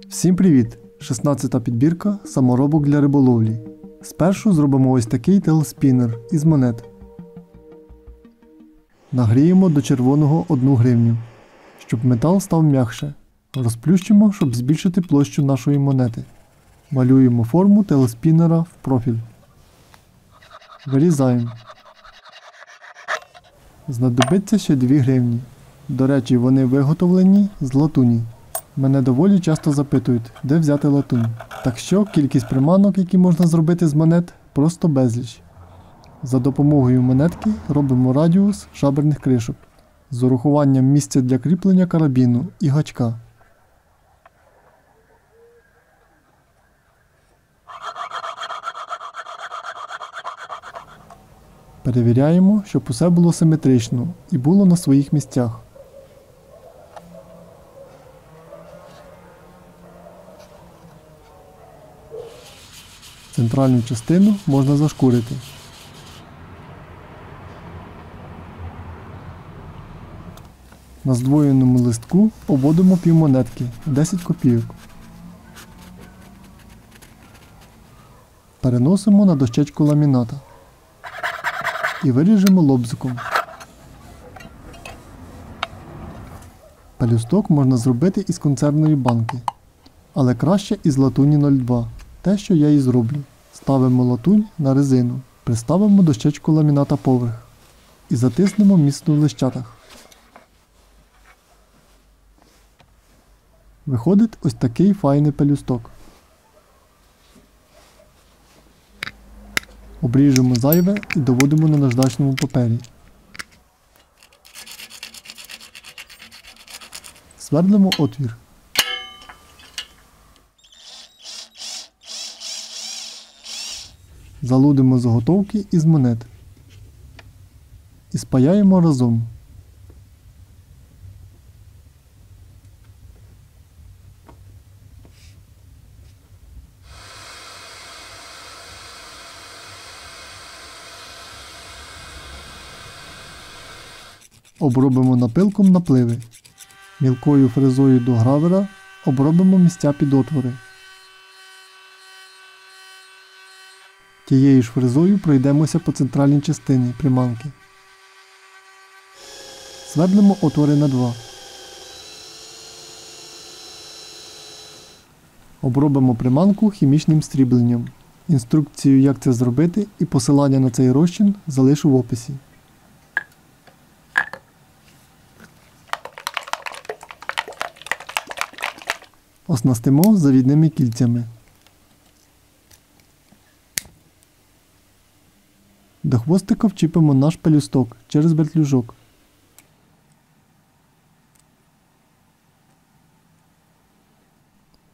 Всім привіт! 16-та підбірка саморобок для риболовлі. Спершу зробимо ось такий телспінер із монет. Нагріємо до червоного 1 гривню, щоб метал став м'якше. Розплющимо, щоб збільшити площу нашої монети. Малюємо форму телеспінера в профіль. Вирізаємо. Знадобиться ще 2 гривні. До речі, вони виготовлені з латуні. Мене доволі часто запитують, де взяти латунь. Так що кількість приманок, які можна зробити з монет, просто безліч. За допомогою монетки робимо радіус шаберних кришок з урахуванням місця для кріплення карабіну і гачка. Перевіряємо, щоб усе було симетрично і було на своїх місцях. Центральну частину можна зашкурити. На здвоєному листку обводимо півмонетки 10 копійок. Переносимо на дощечку ламіната і виріжемо лобзиком. Пелюсток можна зробити із консервної банки, але краще із латуні 02. Те, що я і зроблю. Ставимо латунь на резину, приставимо дощечку ламіната поверх і затиснемо міцно в лищатах. Виходить ось такий файний пелюсток. Обріжемо зайве і доводимо на наждачному папері. Свердлимо отвір. Залудимо заготовки із монет і спаяємо разом. Обробимо напилком напливи. Мілкою фрезою до гравера обробимо місця під отвори. Тією ж фрезою пройдемося по центральній частині приманки. Свердлимо отвори на 2. Обробимо приманку хімічним стрібленням. Інструкцію, як це зробити, і посилання на цей розчин залишу в описі. Оснастимо завідними кільцями. До хвостика вчіпимо наш пелюсток через вертлюжок.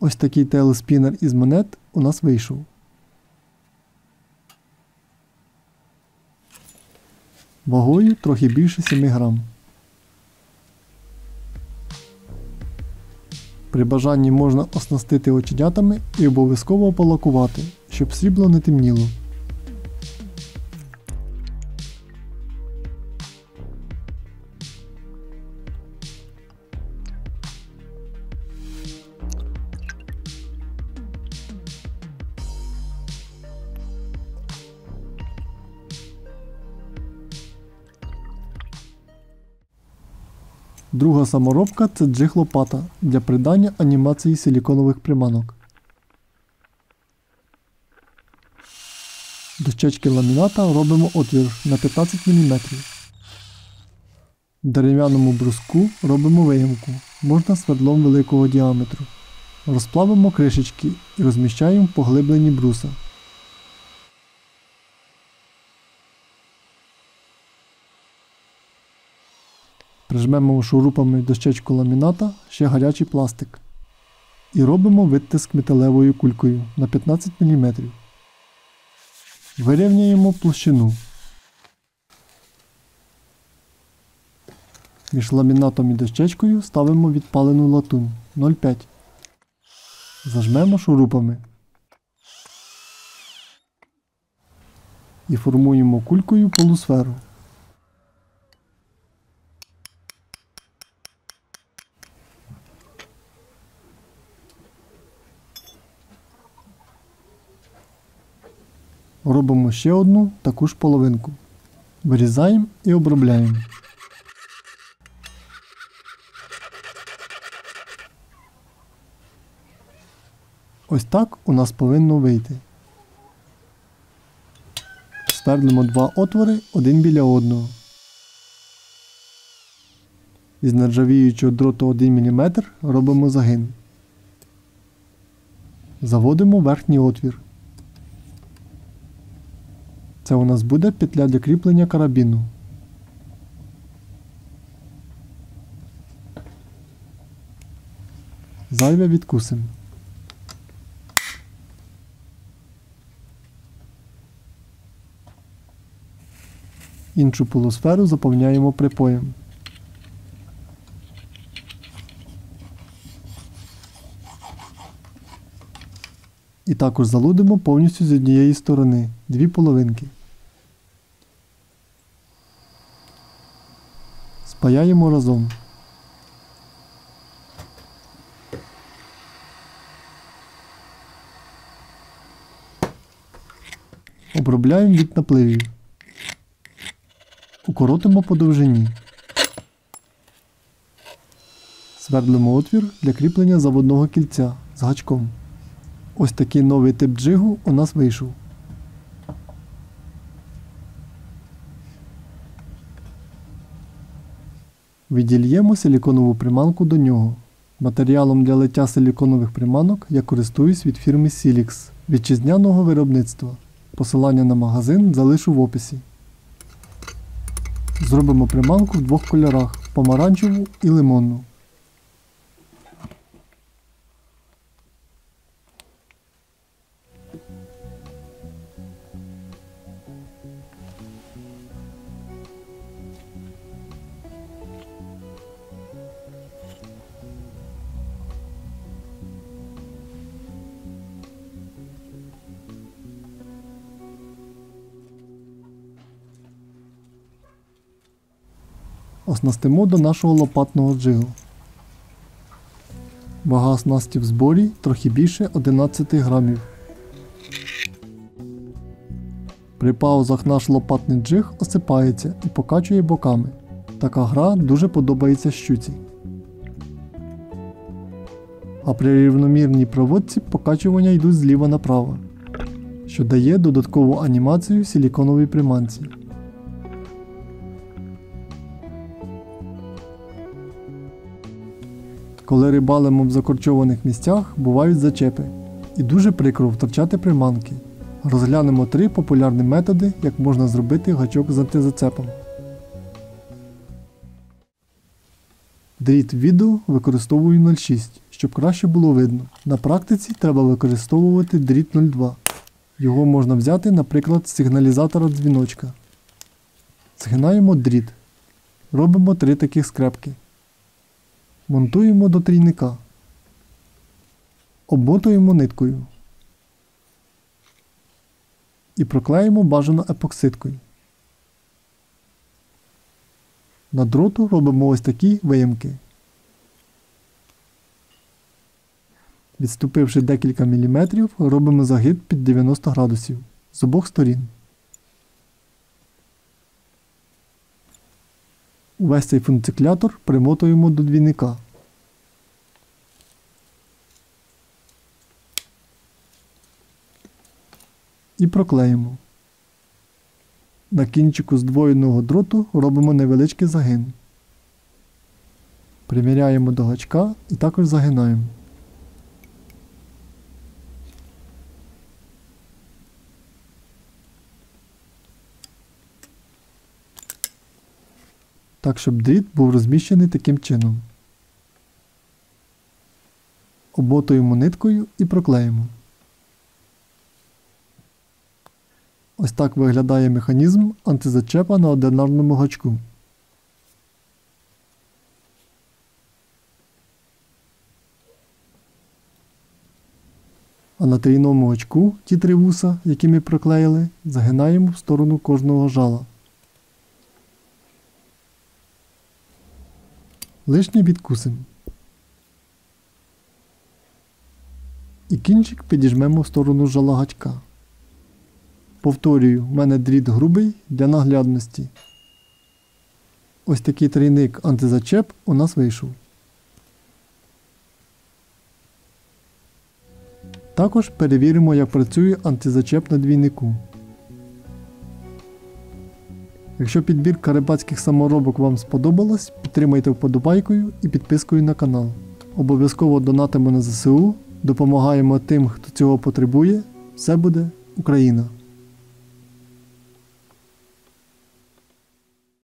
Ось такий телеспінер із монет у нас вийшов. Вагою трохи більше 7 грам. При бажанні можна оснастити оченятами і обов'язково ополакувати, щоб срібло не темніло. Друга саморобка це джиг лопата для придання анімації силіконових приманок. До щечки ламіната робимо отвір на 15 мм. Дерев'яному бруску робимо виямку, можна свердлом великого діаметру. Розплавимо кришечки і розміщаємо в поглибленні бруса. Прижмемо шурупами дощечку ламіната ще гарячий пластик. І робимо витиск металевою кулькою на 15 мм. Вирівняємо площину. Між ламінатом і дощечкою ставимо відпалену латунь 0,5. Зажмемо шурупами. І формуємо кулькою полусферу. Робимо ще одну таку ж половинку. Вирізаємо і обробляємо. Ось так у нас повинно вийти. Свердлимо два отвори один біля одного. Із нержавіючого дроту 1 мм робимо загин. Заводимо верхній отвір. Це у нас буде петля для кріплення карабіну. Зайве відкусимо. Іншу полусферу заповняємо припоєм. І також залудимо повністю з однієї сторони дві половинки. Спаяємо разом. Обробляємо від напливів. Укоротимо по довжині. Свердлимо отвір для кріплення заводного кільця з гачком. Ось такий новий тип джигу у нас вийшов. Відільємо силіконову приманку до нього. Матеріалом для лиття силіконових приманок я користуюсь від фірми Silix вітчизняного виробництва. Посилання на магазин залишу в описі. Зробимо приманку в двох кольорах помаранчеву і лимонну. Оснастимо до нашого лопатного джигу. Вага оснасті в зборі трохи більше 11 грамів. При паузах наш лопатний джиг осипається і покачує боками. Така гра дуже подобається щуці. А при рівномірній проводці покачування йдуть зліва направо, що дає додаткову анімацію силіконовій приманці. Коли рибалимо в закорчованих місцях, бувають зачепи. І дуже прикро втрачати приманки. Розглянемо три популярні методи, як можна зробити гачок з антизацепом. Дріт відео використовую 0,6, щоб краще було видно. На практиці треба використовувати дріт 02. Його можна взяти, наприклад, з сигналізатора дзвіночка. Згинаємо дріт. Робимо три таких скрепки. Монтуємо до трійника. Обмотуємо ниткою. І проклеїмо бажано епоксидкою. На дроту робимо ось такі виямки. Відступивши декілька міліметрів, робимо загиб під 90 градусів з обох сторін. Увесь цей функціклятор примотуємо до двійника. І проклеїмо. На кінчику здвоєного дроту робимо невеличкий загин. Приміряємо до гачка і також загинаємо. Так, щоб дріт був розміщений таким чином. Оботуємо ниткою і проклеїмо. Ось так виглядає механізм антизачепа на одинарному гачку. А на трійному гачку ті три вуса, які ми проклеїли, загинаємо в сторону кожного жала. Лишнє відкусимо. І кінчик підіжмемо в сторону жала гачка. Повторюю, в мене дріт грубий для наглядності. Ось такий трійник антизачеп у нас вийшов. Також перевіримо, як працює антизачеп на двійнику. Якщо підбірка рибацьких саморобок вам сподобалась, підтримайте вподобайкою і підпискою на канал. Обов'язково донатимо на ЗСУ, допомагаємо тим, хто цього потребує. Все буде Україна!